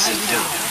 Up and sit down.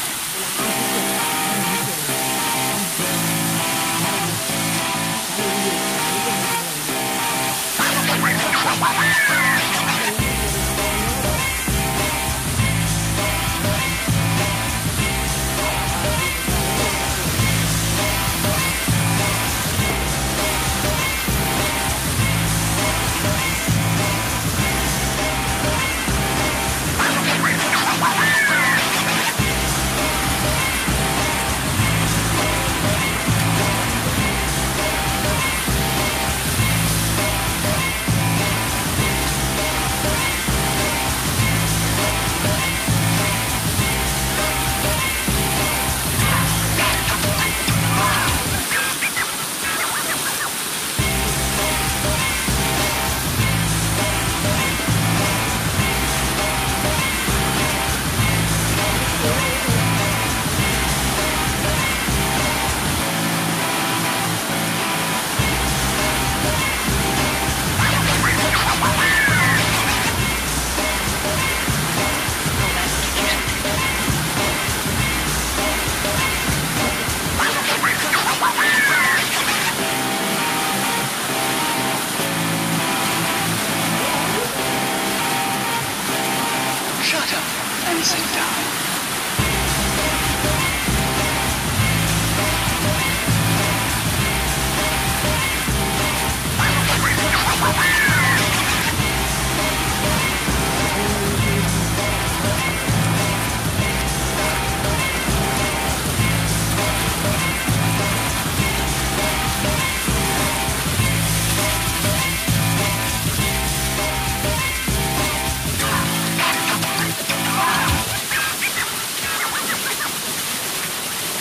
And sit down.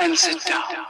And sit down.